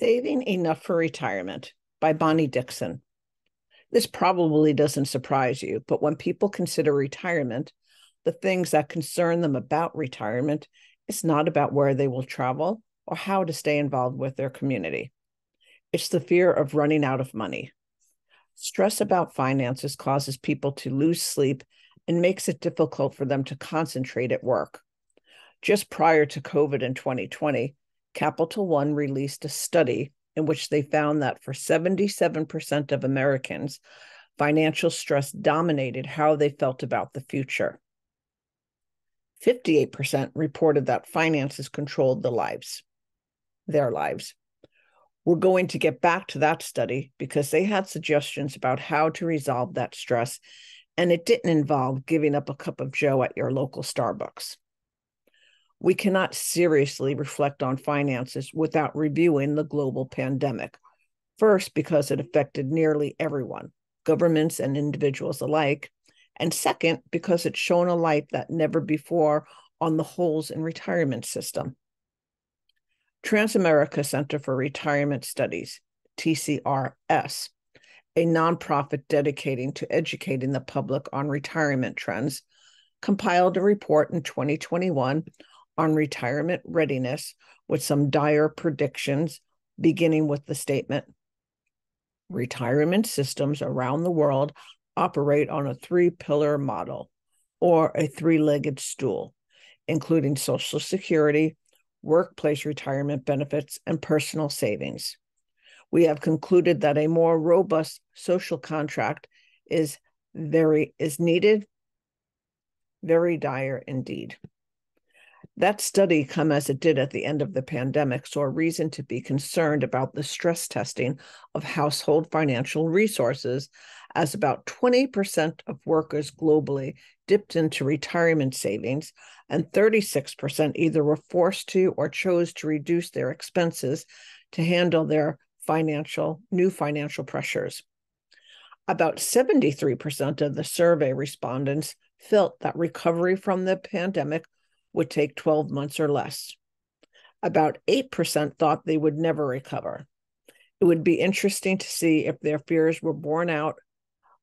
Saving Enough for Retirement by Bonnie Dickson. This probably doesn't surprise you, but when people consider retirement, the things that concern them about retirement is not about where they will travel or how to stay involved with their community. It's the fear of running out of money. Stress about finances causes people to lose sleep and makes it difficult for them to concentrate at work. Just prior to COVID in 2020, Capital One released a study in which they found that for 77% of Americans, financial stress dominated how they felt about the future. 58% reported that finances controlled the lives, their lives. We're going to get back to that study because they had suggestions about how to resolve that stress, and it didn't involve giving up a cup of joe at your local Starbucks. We cannot seriously reflect on finances without reviewing the global pandemic. First, because it affected nearly everyone, governments and individuals alike. And second, because it's shown a light that never before on the holes in retirement system. Transamerica Center for Retirement Studies, TCRS, a nonprofit dedicating to educating the public on retirement trends, compiled a report in 2021 on retirement readiness with some dire predictions, beginning with the statement Retirement systems around the world operate on a three pillar model or a three legged stool, including Social Security, workplace retirement benefits, and personal savings. We have concluded that a more robust social contract is very is needed very dire indeed. That study, come as it did at the end of the pandemic, saw reason to be concerned about the stress testing of household financial resources, as about 20% of workers globally dipped into retirement savings, and 36% either were forced to or chose to reduce their expenses to handle their financial new financial pressures. About 73% of the survey respondents felt that recovery from the pandemic would take 12 months or less. About 8% thought they would never recover. It would be interesting to see if their fears were borne out,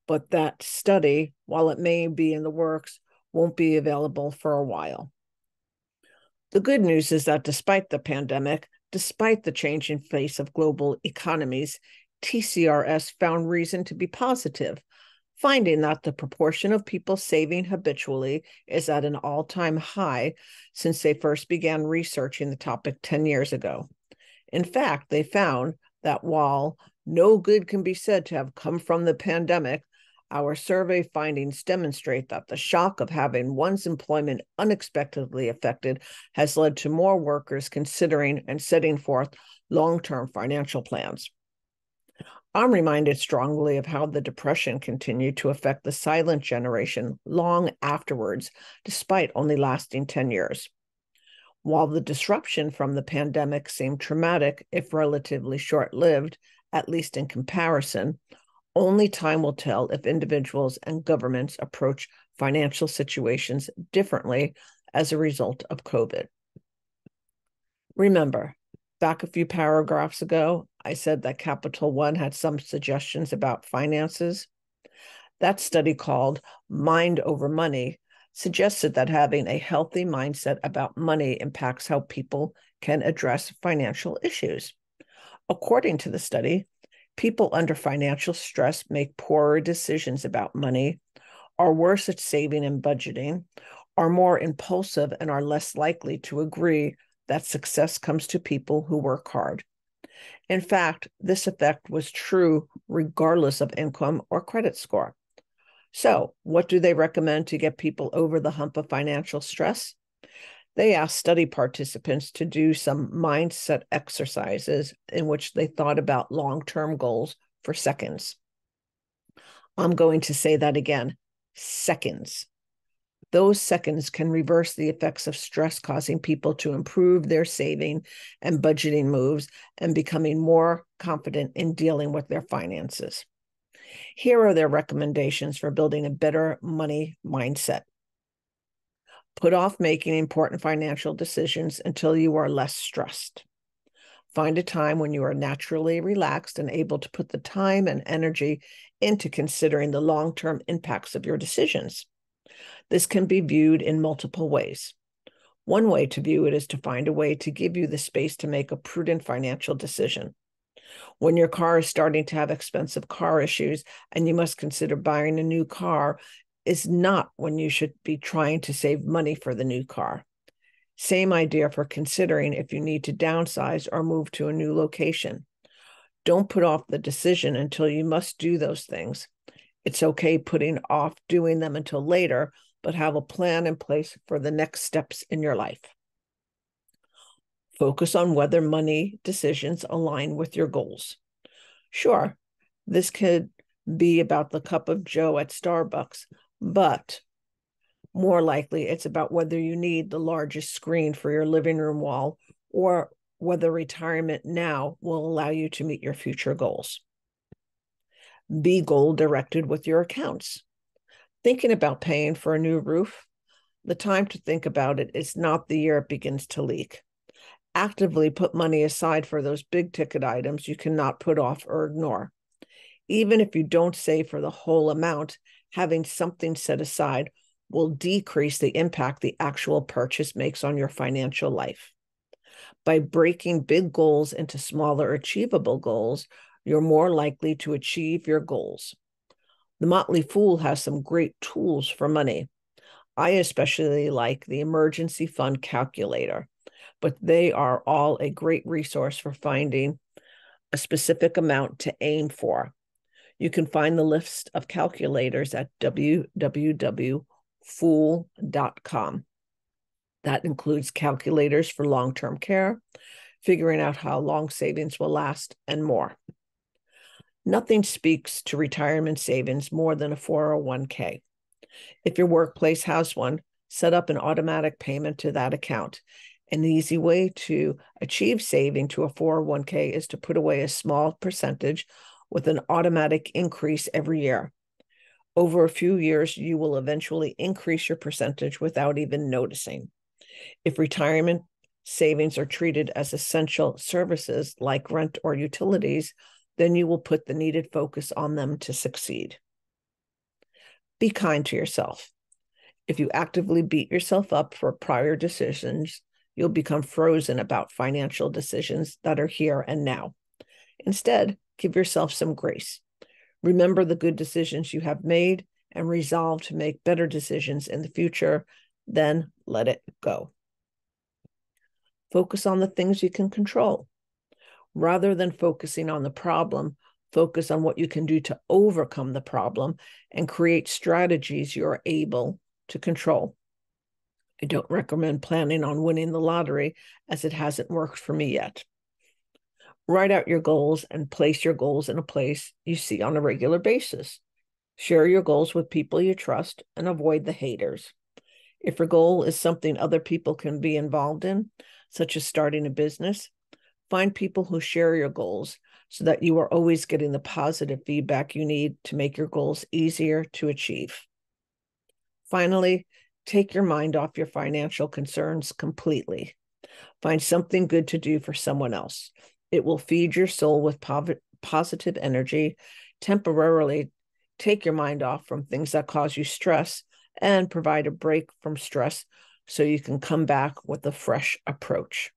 but that study, while it may be in the works, won't be available for a while. The good news is that despite the pandemic, despite the changing face of global economies, TCRS found reason to be positive finding that the proportion of people saving habitually is at an all time high since they first began researching the topic 10 years ago. In fact, they found that while no good can be said to have come from the pandemic, our survey findings demonstrate that the shock of having one's employment unexpectedly affected has led to more workers considering and setting forth long term financial plans. I'm reminded strongly of how the Depression continued to affect the silent generation long afterwards, despite only lasting 10 years. While the disruption from the pandemic seemed traumatic, if relatively short lived, at least in comparison, only time will tell if individuals and governments approach financial situations differently as a result of COVID. Remember, back a few paragraphs ago, I said that Capital One had some suggestions about finances. That study called Mind Over Money suggested that having a healthy mindset about money impacts how people can address financial issues. According to the study, people under financial stress make poorer decisions about money, are worse at saving and budgeting, are more impulsive, and are less likely to agree that success comes to people who work hard. In fact, this effect was true regardless of income or credit score. So, what do they recommend to get people over the hump of financial stress? They asked study participants to do some mindset exercises in which they thought about long term goals for seconds. I'm going to say that again seconds. Those seconds can reverse the effects of stress, causing people to improve their saving and budgeting moves and becoming more confident in dealing with their finances. Here are their recommendations for building a better money mindset. Put off making important financial decisions until you are less stressed. Find a time when you are naturally relaxed and able to put the time and energy into considering the long term impacts of your decisions. This can be viewed in multiple ways. One way to view it is to find a way to give you the space to make a prudent financial decision. When your car is starting to have expensive car issues and you must consider buying a new car, is not when you should be trying to save money for the new car. Same idea for considering if you need to downsize or move to a new location. Don't put off the decision until you must do those things. It's okay putting off doing them until later, but have a plan in place for the next steps in your life. Focus on whether money decisions align with your goals. Sure, this could be about the cup of joe at Starbucks, but more likely it's about whether you need the largest screen for your living room wall or whether retirement now will allow you to meet your future goals. Be goal directed with your accounts. Thinking about paying for a new roof, the time to think about it is not the year it begins to leak. Actively put money aside for those big ticket items you cannot put off or ignore. Even if you don't save for the whole amount, having something set aside will decrease the impact the actual purchase makes on your financial life. By breaking big goals into smaller, achievable goals, you're more likely to achieve your goals. The Motley Fool has some great tools for money. I especially like the emergency fund calculator, but they are all a great resource for finding a specific amount to aim for. You can find the list of calculators at www.fool.com. That includes calculators for long term care, figuring out how long savings will last, and more. Nothing speaks to retirement savings more than a 401k. If your workplace has one, set up an automatic payment to that account. An easy way to achieve saving to a 401k is to put away a small percentage with an automatic increase every year. Over a few years, you will eventually increase your percentage without even noticing. If retirement savings are treated as essential services like rent or utilities, then you will put the needed focus on them to succeed. Be kind to yourself. If you actively beat yourself up for prior decisions, you'll become frozen about financial decisions that are here and now. Instead, give yourself some grace. Remember the good decisions you have made and resolve to make better decisions in the future. Then let it go. Focus on the things you can control. Rather than focusing on the problem, focus on what you can do to overcome the problem and create strategies you're able to control. I don't recommend planning on winning the lottery as it hasn't worked for me yet. Write out your goals and place your goals in a place you see on a regular basis. Share your goals with people you trust and avoid the haters. If your goal is something other people can be involved in, such as starting a business, Find people who share your goals so that you are always getting the positive feedback you need to make your goals easier to achieve. Finally, take your mind off your financial concerns completely. Find something good to do for someone else. It will feed your soul with positive energy, temporarily take your mind off from things that cause you stress, and provide a break from stress so you can come back with a fresh approach.